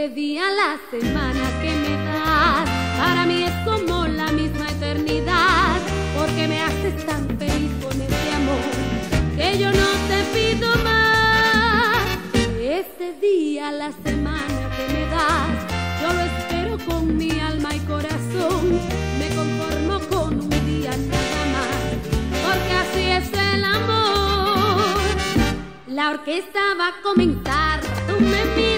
Este día, la semana que me das, para mí es como la misma eternidad, porque me haces tan feliz con este amor, que yo no te pido más. Este día, la semana que me das, yo lo espero con mi alma y corazón, me conformo con un día nada más, porque así es el amor. La orquesta va a comenzar, tú me miras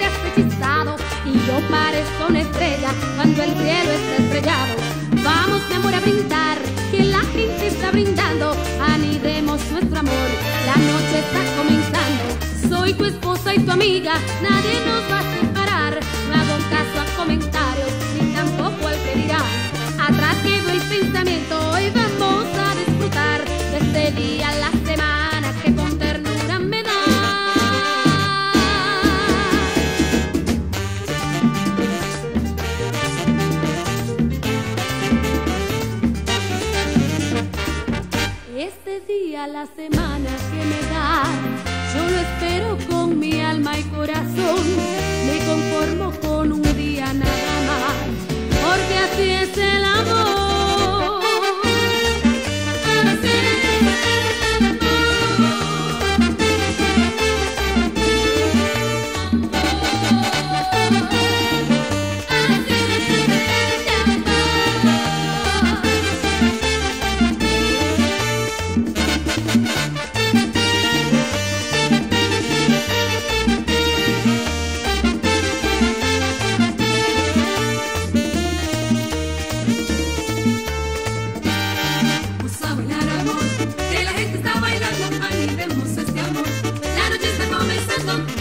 yo parezco una estrella cuando el cielo está estrellado. Vamos mi amor a brindar, que la gente está brindando, anidemos nuestro amor, la noche está comenzando. Soy tu esposa y tu amiga, nadie nos va a separar, no hago caso a comentarios ni tampoco al que dirá. Atrás quedó el pensamiento, Día, la semana que me da, yo lo espero con mi alma y corazón. Me conformo con un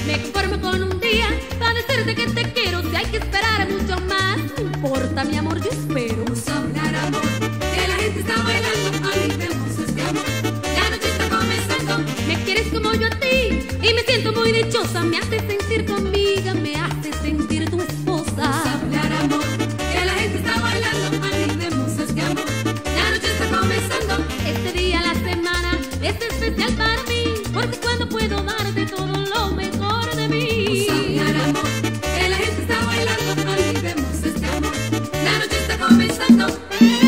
Me conformo con un día para decirte que te quiero. Si hay que esperar mucho más, no importa, mi amor, yo espero. vamos a amor, que la gente está bailando, animemos este amor. La noche está comenzando, Me quieres como yo a ti y me siento muy dichosa. Me haces sentir tu amiga, me haces sentir tu a esposa. amor, que la gente está bailando, animemos este amor. La noche está comenzando, Este día, la semana, es especial para mí, comenzando.